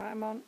Right, I'm on.